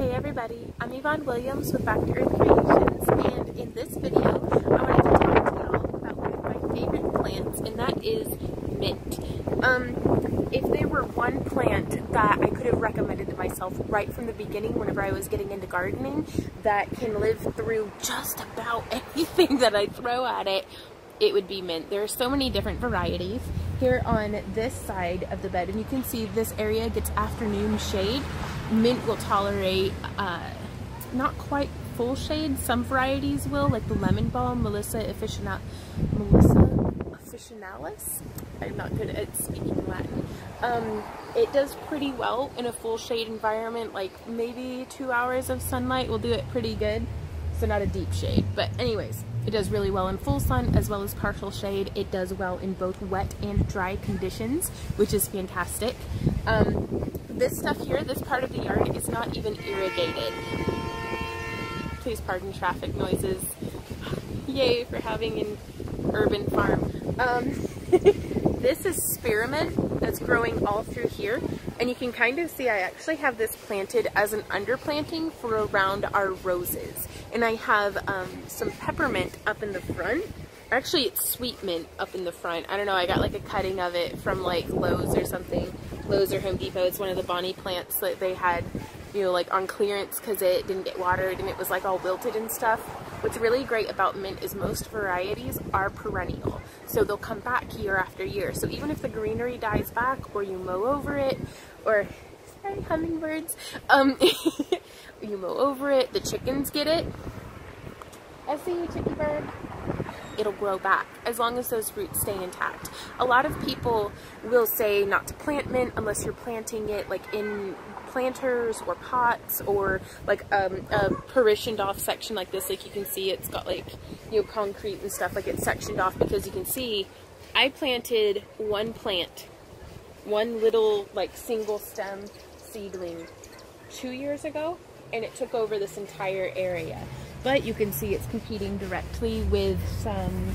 Hey everybody, I'm Yvonne Williams with Back to Earth Creations and in this video I wanted to talk to y'all about one of my favorite plants and that is mint. Um, if there were one plant that I could have recommended to myself right from the beginning whenever I was getting into gardening that can live through just about anything that I throw at it, it would be mint. There are so many different varieties here on this side of the bed and you can see this area gets afternoon shade mint will tolerate uh, not quite full shade. Some varieties will, like the lemon balm, Melissa officina Melissa officinalis. I'm not good at speaking Latin. Um, it does pretty well in a full shade environment, like maybe two hours of sunlight will do it pretty good. So not a deep shade, but anyways, it does really well in full sun as well as partial shade. It does well in both wet and dry conditions, which is fantastic. Um, this stuff here, this part of the yard is not even irrigated. Please pardon traffic noises. Yay for having an urban farm. Um, this is spearmint that's growing all through here. And you can kind of see I actually have this planted as an underplanting for around our roses. And I have um, some peppermint up in the front. Actually, it's sweet mint up in the front. I don't know, I got like a cutting of it from like Lowe's or something. Lowe's or Home Depot. It's one of the Bonnie plants that they had, you know, like on clearance because it didn't get watered and it was like all wilted and stuff. What's really great about mint is most varieties are perennial. So they'll come back year after year. So even if the greenery dies back or you mow over it or, sorry, hummingbirds, um, you mow over it, the chickens get it. I see you, chicky bird it'll grow back as long as those roots stay intact. A lot of people will say not to plant mint unless you're planting it like in planters or pots or like um, a partitioned off section like this like you can see it's got like you know concrete and stuff like it's sectioned off because you can see I planted one plant one little like single stem seedling two years ago and it took over this entire area but you can see it's competing directly with some,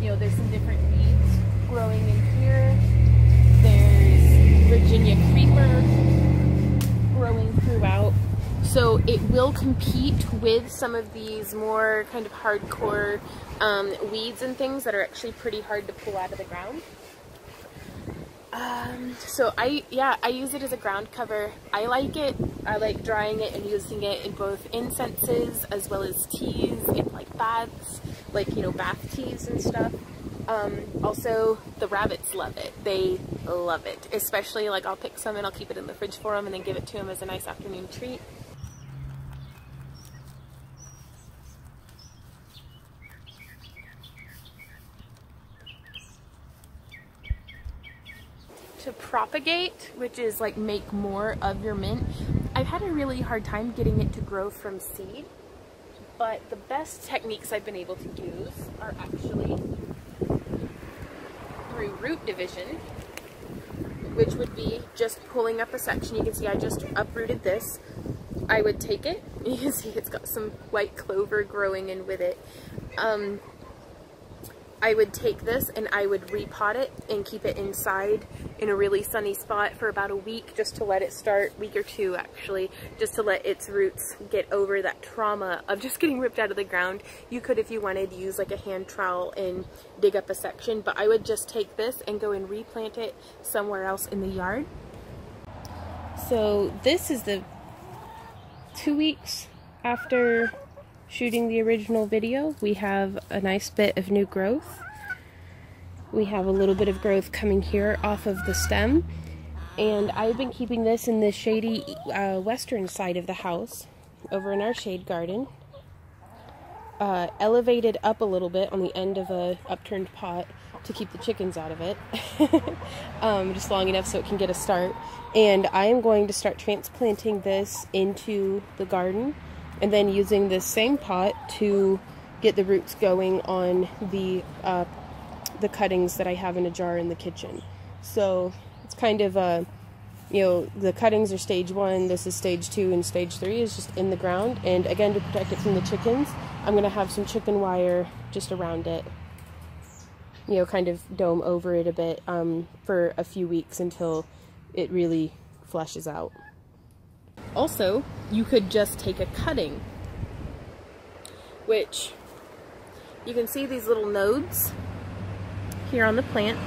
you know, there's some different weeds growing in here. There's Virginia creeper. So it will compete with some of these more kind of hardcore um, weeds and things that are actually pretty hard to pull out of the ground. Um, so I, yeah, I use it as a ground cover. I like it. I like drying it and using it in both incenses as well as teas in like baths, like, you know, bath teas and stuff. Um, also, the rabbits love it. They love it. Especially, like, I'll pick some and I'll keep it in the fridge for them and then give it to them as a nice afternoon treat. to propagate, which is like make more of your mint, I've had a really hard time getting it to grow from seed. But the best techniques I've been able to use are actually through root division, which would be just pulling up a section. You can see I just uprooted this. I would take it, you can see it's got some white clover growing in with it. Um, I would take this and I would repot it and keep it inside in a really sunny spot for about a week just to let it start, week or two actually, just to let its roots get over that trauma of just getting ripped out of the ground. You could, if you wanted, use like a hand trowel and dig up a section, but I would just take this and go and replant it somewhere else in the yard. So this is the two weeks after shooting the original video, we have a nice bit of new growth. We have a little bit of growth coming here off of the stem. And I've been keeping this in the shady uh, western side of the house, over in our shade garden. Uh, elevated up a little bit on the end of a upturned pot to keep the chickens out of it. um, just long enough so it can get a start. And I am going to start transplanting this into the garden and then using this same pot to get the roots going on the uh, the cuttings that I have in a jar in the kitchen. So it's kind of a, you know, the cuttings are stage one, this is stage two, and stage three is just in the ground. And again, to protect it from the chickens, I'm going to have some chicken wire just around it, you know, kind of dome over it a bit um, for a few weeks until it really flushes out. Also, you could just take a cutting, which you can see these little nodes here on the plant.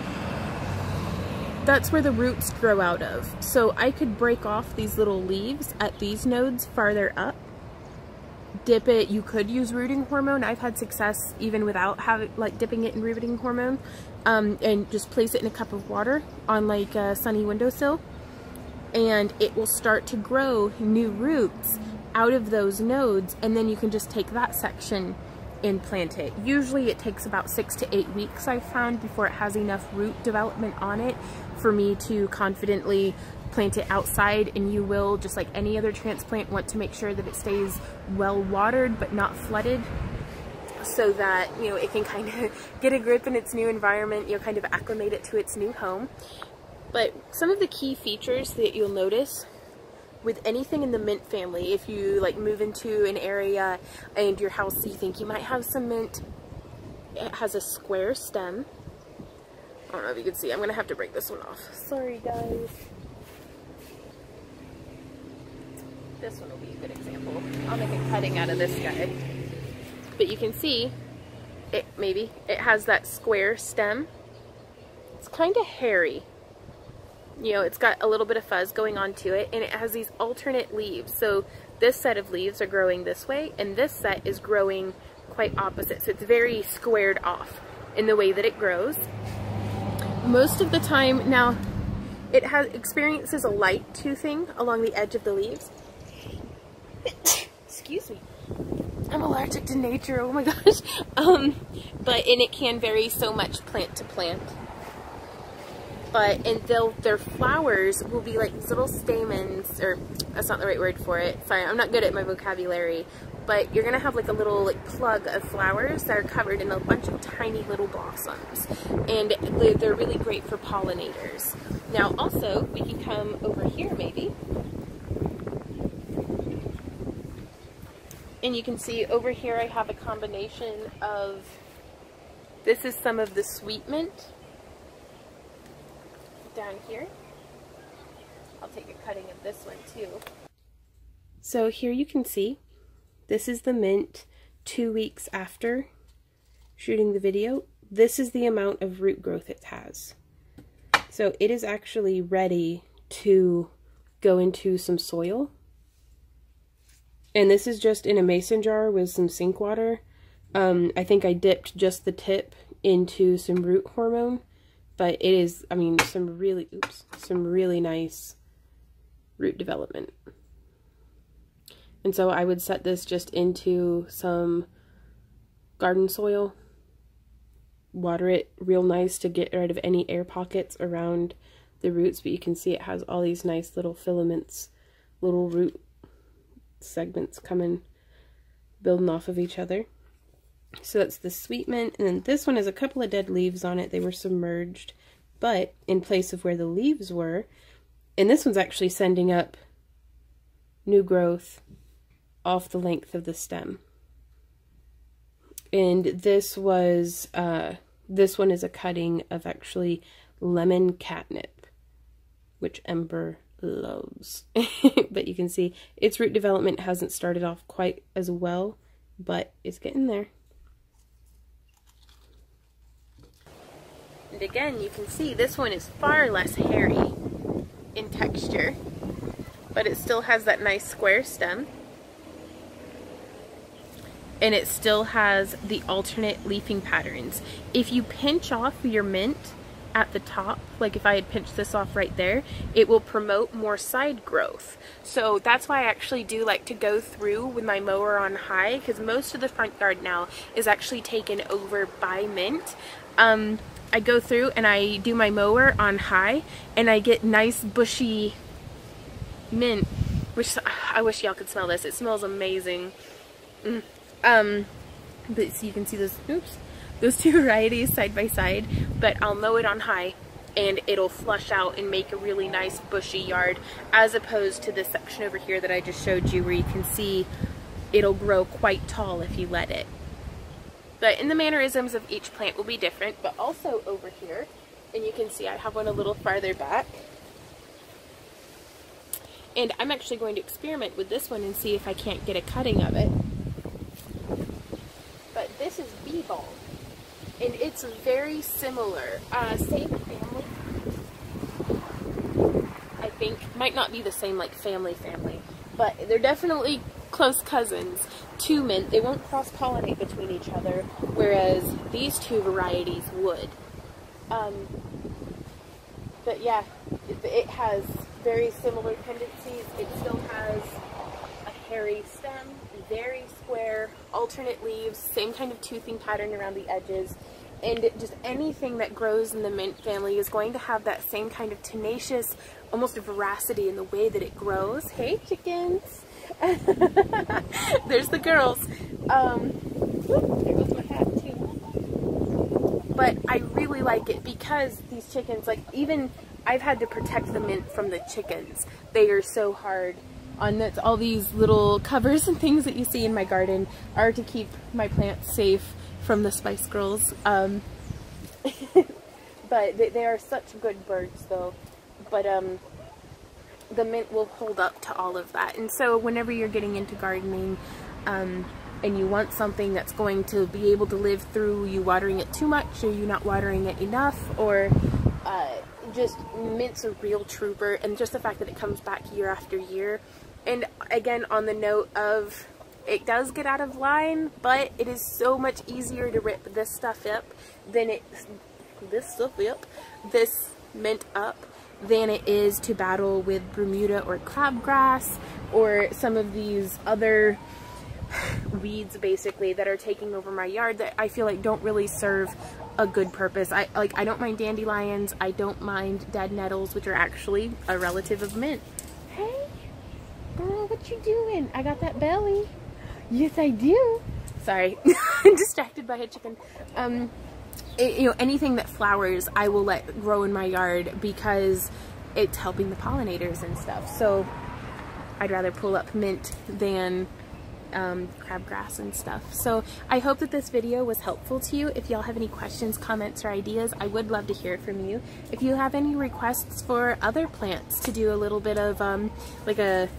That's where the roots grow out of. So I could break off these little leaves at these nodes farther up dip it you could use rooting hormone i've had success even without having like dipping it in rooting hormone um, and just place it in a cup of water on like a sunny windowsill and it will start to grow new roots out of those nodes and then you can just take that section and plant it. Usually it takes about six to eight weeks I've found before it has enough root development on it for me to confidently plant it outside and you will, just like any other transplant, want to make sure that it stays well watered but not flooded so that, you know, it can kind of get a grip in its new environment, you know, kind of acclimate it to its new home. But some of the key features that you'll notice with anything in the mint family, if you like move into an area and your house you think you might have some mint, it has a square stem. I don't know if you can see, I'm gonna have to break this one off. Sorry guys. This one will be a good example. I'll make a cutting out of this guy. But you can see, it maybe, it has that square stem. It's kind of hairy. You know, it's got a little bit of fuzz going on to it, and it has these alternate leaves. So this set of leaves are growing this way, and this set is growing quite opposite. So it's very squared off in the way that it grows. Most of the time, now, it has experiences a light toothing along the edge of the leaves, excuse me. I'm allergic to nature, oh my gosh. Um, but, and it can vary so much plant to plant. But, and they'll, their flowers will be like these little stamens, or that's not the right word for it. Sorry, I'm not good at my vocabulary. But you're gonna have like a little like plug of flowers that are covered in a bunch of tiny little blossoms. And they're really great for pollinators. Now also, we can come over here maybe And you can see over here I have a combination of, this is some of the sweet mint down here. I'll take a cutting of this one too. So here you can see, this is the mint two weeks after shooting the video. This is the amount of root growth it has. So it is actually ready to go into some soil and this is just in a mason jar with some sink water. Um, I think I dipped just the tip into some root hormone, but it is, I mean, some really, oops, some really nice root development. And so I would set this just into some garden soil, water it real nice to get rid of any air pockets around the roots, but you can see it has all these nice little filaments, little root segments coming, building off of each other. So that's the sweet mint, and then this one has a couple of dead leaves on it. They were submerged, but in place of where the leaves were, and this one's actually sending up new growth off the length of the stem. And this was, uh, this one is a cutting of actually lemon catnip, which Ember loves. but you can see its root development hasn't started off quite as well, but it's getting there. And again, you can see this one is far less hairy in texture, but it still has that nice square stem. And it still has the alternate leafing patterns. If you pinch off your mint, at the top, like if I had pinched this off right there, it will promote more side growth. So that's why I actually do like to go through with my mower on high because most of the front yard now is actually taken over by mint. Um, I go through and I do my mower on high and I get nice bushy mint, which I wish y'all could smell this. It smells amazing. Mm. Um, but so you can see those, oops, those two varieties side by side, but I'll mow it on high and it'll flush out and make a really nice bushy yard as opposed to this section over here that I just showed you where you can see it'll grow quite tall if you let it. But in the mannerisms of each plant will be different, but also over here, and you can see I have one a little farther back, And I'm actually going to experiment with this one and see if I can't get a cutting of it. But this is bee-balm. And it's very similar. Uh, same family. I think. Might not be the same like family family. But they're definitely close cousins to mint. They won't cross-pollinate between each other. Whereas these two varieties would. Um, but yeah, it, it has very similar tendencies. It still has a hairy stem, very square, alternate leaves, same kind of toothing pattern around the edges. And just anything that grows in the mint family is going to have that same kind of tenacious, almost veracity in the way that it grows. Hey, chickens! There's the girls. Um, there goes my hat too. But I really like it because these chickens, like even I've had to protect the mint from the chickens. They are so hard on this. All these little covers and things that you see in my garden are to keep my plants safe from the Spice Girls. Um, but they, they, are such good birds though. But um, the mint will hold up to all of that. And so whenever you're getting into gardening, um, and you want something that's going to be able to live through you watering it too much or you not watering it enough or uh, just mint's a real trooper and just the fact that it comes back year after year and again on the note of it does get out of line but it is so much easier to rip this stuff up than it this stuff up this mint up than it is to battle with Bermuda or crabgrass or some of these other weeds basically that are taking over my yard that I feel like don't really serve a good purpose. I like I don't mind dandelions, I don't mind dead nettles, which are actually a relative of mint. Hey, girl, what you doing? I got that belly. Yes, I do. Sorry, I'm distracted by a chicken. Um, you know, anything that flowers, I will let grow in my yard because it's helping the pollinators and stuff. So I'd rather pull up mint than um, crabgrass and stuff. So I hope that this video was helpful to you. If y'all have any questions, comments, or ideas, I would love to hear from you. If you have any requests for other plants to do a little bit of um, like a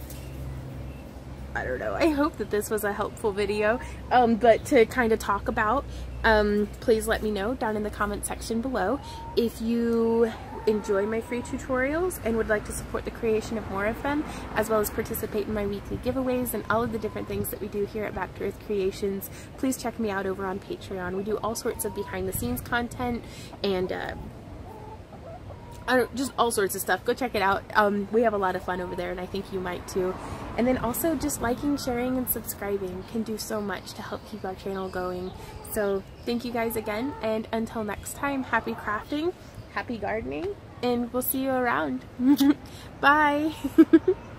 I don't know. I hope that this was a helpful video, um, but to kind of talk about, um, please let me know down in the comment section below. If you enjoy my free tutorials and would like to support the creation of more of them, as well as participate in my weekly giveaways and all of the different things that we do here at Back to Earth Creations, please check me out over on Patreon. We do all sorts of behind the scenes content and uh, just all sorts of stuff. Go check it out. Um, we have a lot of fun over there and I think you might too. And then also just liking, sharing, and subscribing can do so much to help keep our channel going. So thank you guys again and until next time, happy crafting happy gardening, and we'll see you around. Bye!